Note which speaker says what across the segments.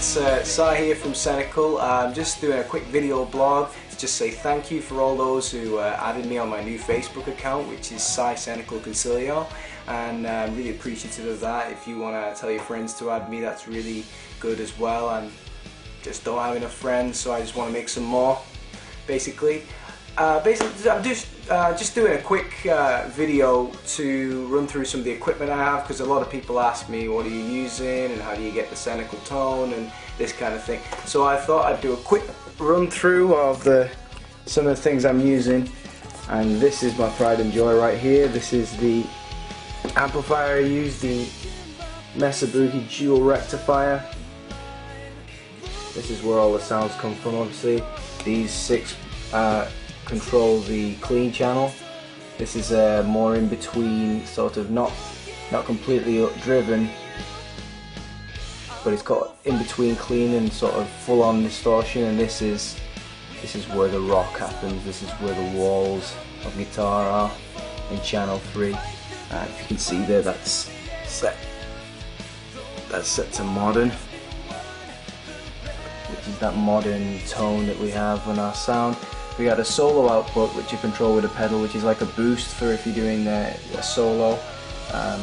Speaker 1: it's uh, Si here from Cenacle. I'm just doing a quick video blog to just say thank you for all those who uh, added me on my new Facebook account, which is Sai Cenacle Consiglio, and uh, I'm really appreciative of that. If you want to tell your friends to add me, that's really good as well. And just don't have enough friends, so I just want to make some more, basically. Uh, basically, I'm just uh, just doing a quick uh, video to run through some of the equipment I have because a lot of people ask me what are you using and how do you get the Cenacle tone and this kind of thing. So I thought I'd do a quick run through of the some of the things I'm using and this is my pride and joy right here. This is the amplifier I use, the Mesa Boogie dual rectifier. This is where all the sounds come from obviously. These six uh, control the clean channel. This is uh, more in between, sort of not not completely driven, but it's got in between clean and sort of full on distortion. And this is this is where the rock happens. This is where the walls of guitar are in channel three. Uh, if you can see there, that's set. That's set to modern which is that modern tone that we have on our sound. We got a solo output which you control with a pedal which is like a boost for if you're doing a, a solo um,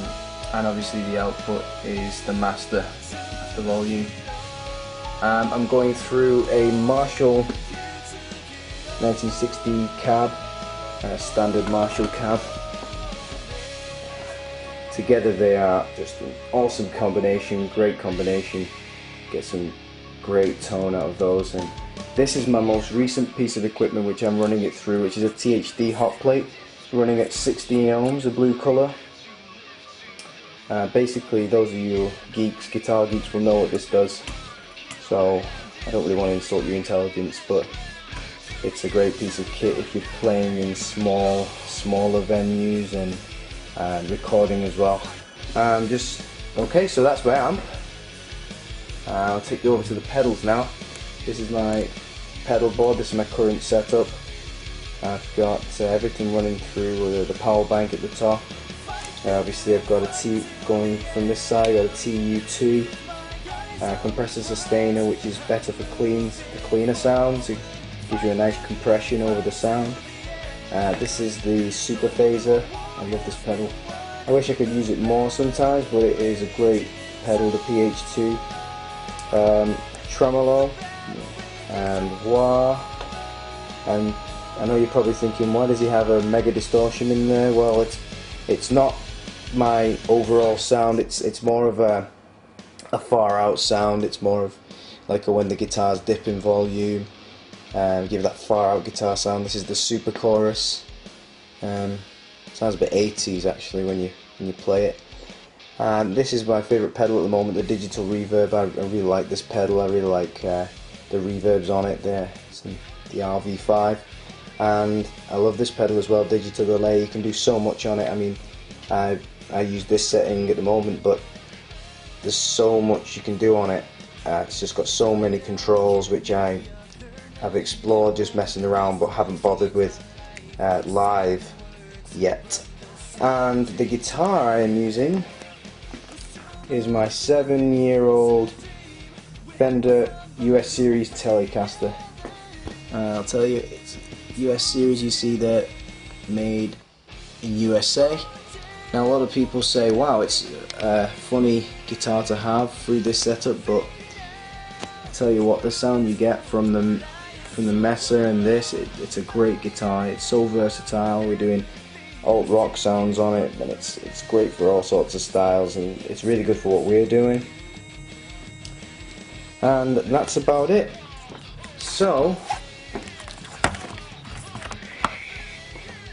Speaker 1: and obviously the output is the master, the volume. Um, I'm going through a Marshall 1960 cab, a standard Marshall cab. Together they are just an awesome combination, great combination. Get some great tone out of those. And this is my most recent piece of equipment which I'm running it through which is a THD hot plate. Running at 16 ohms a blue colour uh, basically those of you geeks guitar geeks will know what this does. So I don't really want to insult your intelligence but it's a great piece of kit if you're playing in small smaller venues and uh, recording as well. Um, just okay so that's where I am uh, I'll take you over to the pedals now. This is my pedal board, this is my current setup. I've got uh, everything running through the power bank at the top. Uh, obviously I've got a T going from this side, I've got a TU2 uh, compressor sustainer which is better for clean, the cleaner sounds. It gives you a nice compression over the sound. Uh, this is the Super Phaser, I love this pedal. I wish I could use it more sometimes but it is a great pedal, the PH2 um, tremolo and wah. And I know you're probably thinking why does he have a mega distortion in there? Well it's it's not my overall sound. It's it's more of a a far out sound. It's more of like when the guitars dip in volume and um, give that far out guitar sound. This is the super chorus. Um, sounds a bit 80s actually when you when you play it and this is my favourite pedal at the moment, the Digital Reverb. I, I really like this pedal, I really like uh, the reverbs on it there, the RV5. And I love this pedal as well, Digital Delay, you can do so much on it. I mean, I, I use this setting at the moment, but there's so much you can do on it. Uh, it's just got so many controls which I have explored just messing around but haven't bothered with uh, live yet. And the guitar I'm using is my seven year old Fender US Series Telecaster. Uh, I'll tell you, it's US Series you see there made in USA. Now a lot of people say, wow, it's a funny guitar to have through this setup, but I'll tell you what, the sound you get from the from the Mesa and this, it, it's a great guitar. It's so versatile. We're doing alt rock sounds on it and it's it's great for all sorts of styles and it's really good for what we're doing. And that's about it. So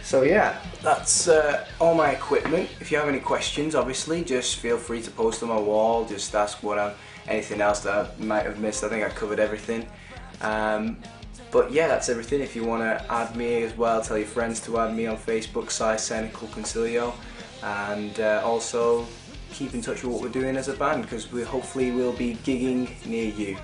Speaker 1: so yeah that's uh, all my equipment. If you have any questions obviously just feel free to post on my wall just ask what I'm anything else that I might have missed. I think I covered everything. Um, but yeah, that's everything. If you want to add me as well, tell your friends to add me on Facebook, Si Cenacle Consiglio, and uh, also keep in touch with what we're doing as a band because we hopefully will be gigging near you.